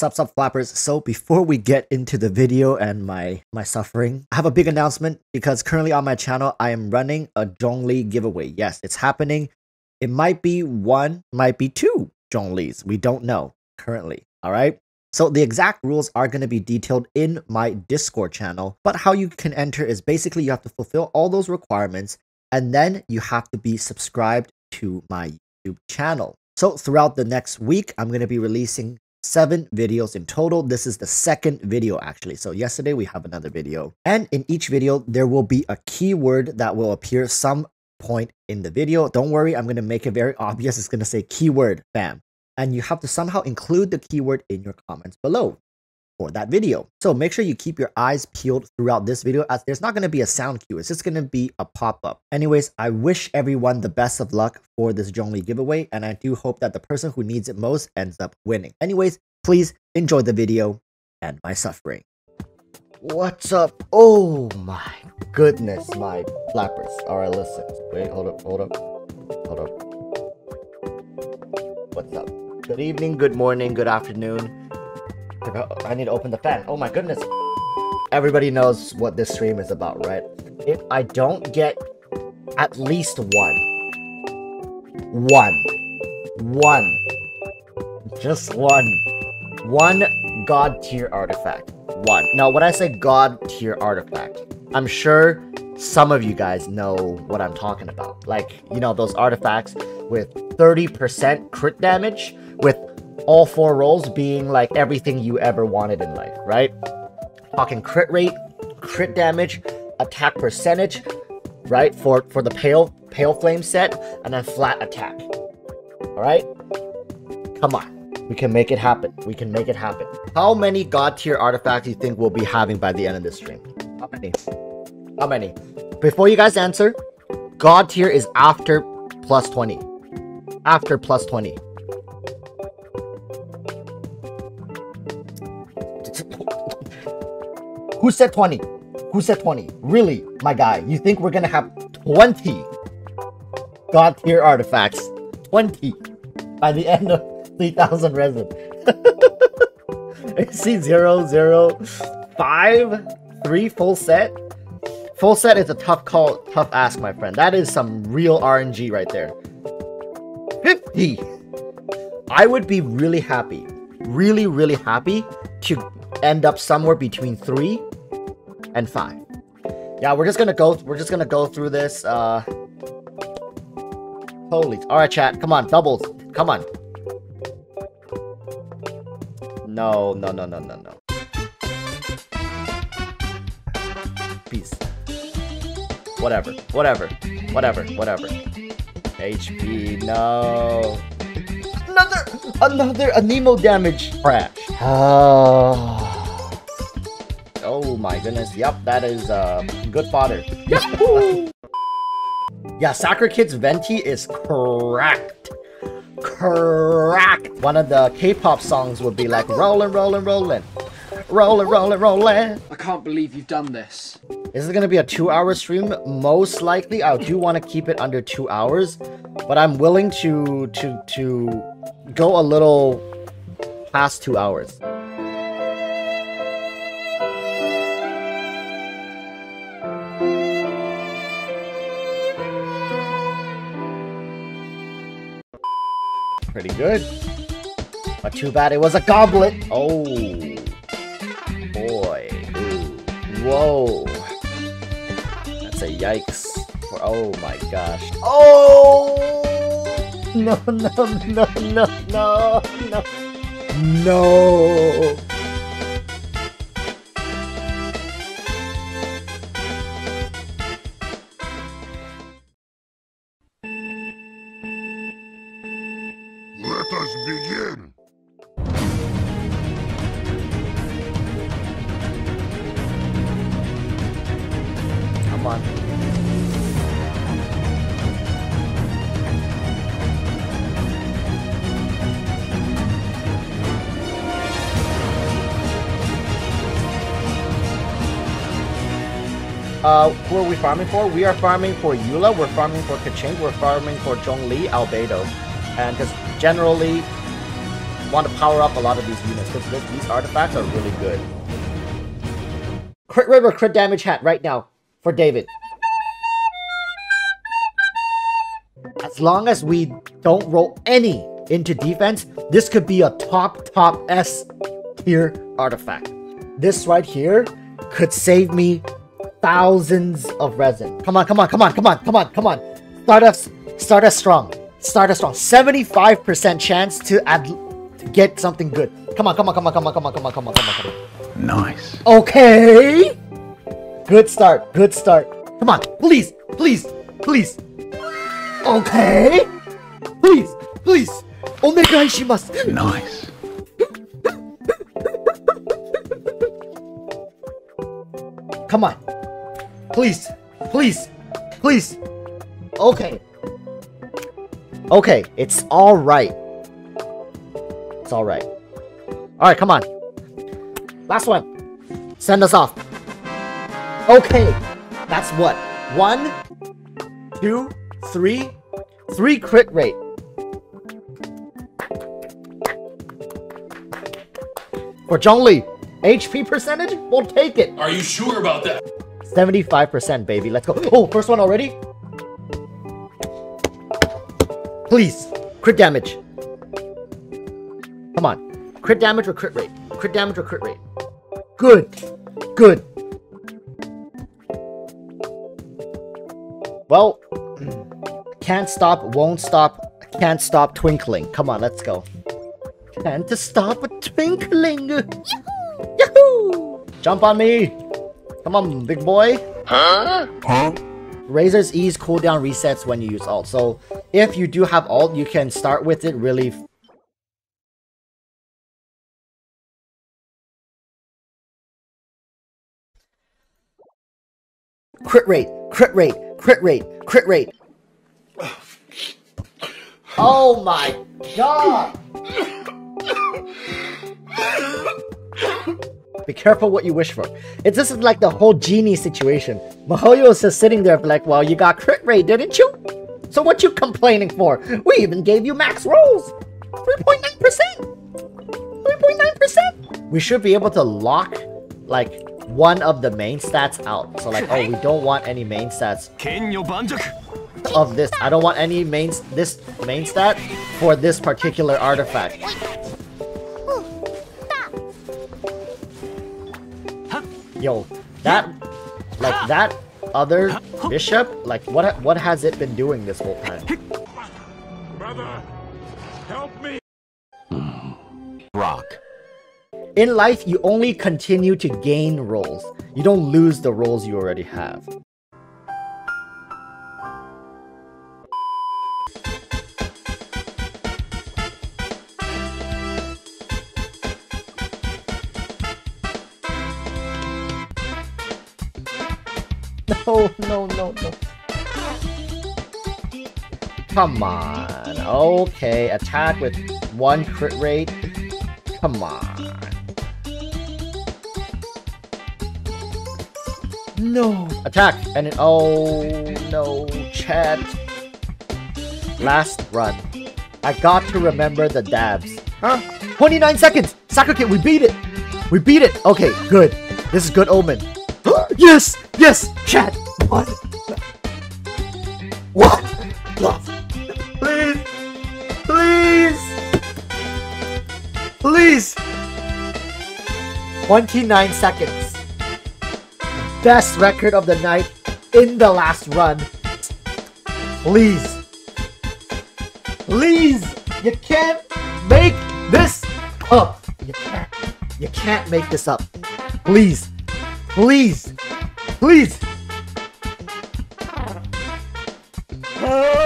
Sup, sup, flappers. So before we get into the video and my my suffering, I have a big announcement because currently on my channel I am running a Zhongli giveaway. Yes, it's happening. It might be one, might be two Zhonglis. We don't know currently. All right. So the exact rules are going to be detailed in my Discord channel, but how you can enter is basically you have to fulfill all those requirements and then you have to be subscribed to my YouTube channel. So throughout the next week, I'm going to be releasing seven videos in total. This is the second video actually. So yesterday we have another video. And in each video, there will be a keyword that will appear some point in the video. Don't worry, I'm going to make it very obvious. It's going to say keyword bam. And you have to somehow include the keyword in your comments below for that video. So make sure you keep your eyes peeled throughout this video as there's not going to be a sound cue. It's just going to be a pop-up. Anyways, I wish everyone the best of luck for this Zhongli giveaway and I do hope that the person who needs it most ends up winning. Anyways, please enjoy the video and my suffering. What's up? Oh my goodness, my flappers. Alright, listen. Wait, hold up, hold up, hold up. What's up? Good evening, good morning, good afternoon Uh, I need to open the fan. Oh my goodness. Everybody knows what this stream is about, right? If I don't get at least one. One. One. Just one. One god tier artifact. One. Now, when I say god tier artifact, I'm sure some of you guys know what I'm talking about. Like, you know, those artifacts with 30% crit damage with all four rolls being like everything you ever wanted in life, right? Talking crit rate, crit damage, attack percentage, right? For for the pale pale flame set, and then flat attack. Alright? Come on. We can make it happen. We can make it happen. How many god tier artifacts do you think we'll be having by the end of this stream? How many? How many? Before you guys answer, god tier is after plus 20. After plus 20. Who said 20? Who said 20? Really, my guy, you think we're gonna have 20 God tier artifacts? 20 by the end of 3000 resin. AC 0, 0, 5, 3 full set. Full set is a tough call, tough ask, my friend. That is some real RNG right there. 50! I would be really happy, really, really happy to end up somewhere between 3 and 5. Yeah, we're just gonna go, we're just gonna go through this, uh... Holy, alright chat, come on, doubles, come on. No, no, no, no, no, no. Peace. Whatever, whatever, whatever, whatever. HP, no. Another, another Anemo damage crash. Oh. Oh my goodness. Yep, that is uh, good fodder. yeah, Soccer Kids Venti is cracked. Cracked. One of the K-pop songs would be like rolling, rolling, rolling. Rolling, rolling, rolling. I can't believe you've done this. This is going to be a two-hour stream. Most likely, I do want to keep it under two hours. But I'm willing to, to, to go a little past two hours. Pretty good. But too bad it was a goblet. Oh. Boy. Ooh. Whoa. That's a yikes. Oh my gosh. Oh! No, no, no, no, no, no. No. Uh, who are we farming for? We are farming for Eula, we're farming for Keqing, we're farming for Zhongli, Albedo. And just generally, want to power up a lot of these units because these artifacts are really good. Crit rate or crit damage hat right now for David. As long as we don't roll any into defense, this could be a top, top S tier artifact. This right here could save me thousands of resin. Come on, come on, come on, come on, come on, come on. Start us, start us strong. Start us strong. 75% chance to add, to get something good. Come on, come on, come on, come on, come on, come on, come on, come on, come on. Nice. Okay. Good start. Good start. Come on. Please. Please. Please. Okay. Please. Please. Onegaishimasu. Nice. Come on. Please. Please. Please. Okay. Okay. It's alright. It's alright. Alright, come on. Last one. Send us off. Okay. That's what? One, two, three, three crit rate. For Zhongli, HP percentage? We'll take it. Are you sure about that? 75%, baby. Let's go. Oh, first one already? Please. Crit damage. Come on. Crit damage or crit rate? Crit damage or crit rate? Good. Good. Well, can't stop, won't stop, can't stop twinkling. Come on, let's go. Can't stop twinkling. Yahoo! Yahoo! Jump on me. Come on, big boy. Huh? Huh? Razor's Ease cooldown resets when you use alt. So if you do have alt, you can start with it really Crit rate, crit rate, crit rate, crit rate. Oh my god! Be careful what you wish for. It's this is like the whole genie situation. miHoYo is just sitting there like, well, you got crit rate, didn't you? So what you complaining for? We even gave you max rolls. 3.9%. 3.9%. We should be able to lock, like, one of the main stats out. So like, oh, we don't want any main stats of this. I don't want any main this main stat for this particular artifact. Yo, that like that other bishop, like what what has it been doing this whole time? Brother, help me. Rock. In life, you only continue to gain roles. You don't lose the roles you already have. No, no, no, no. Come on. Okay, attack with one crit rate. Come on. No. Attack! And it, oh no, chat. Last run. I got to remember the dabs. Huh? 29 seconds! Sakake, we beat it! We beat it! Okay, good. This is good omen. Yes! Yes! Chat! What? What? Please! Please! Please! 29 seconds. Best record of the night in the last run. Please. Please! You can't make this up! You can't. You can't make this up. Please. Please. Please! Oh.